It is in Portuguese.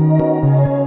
Música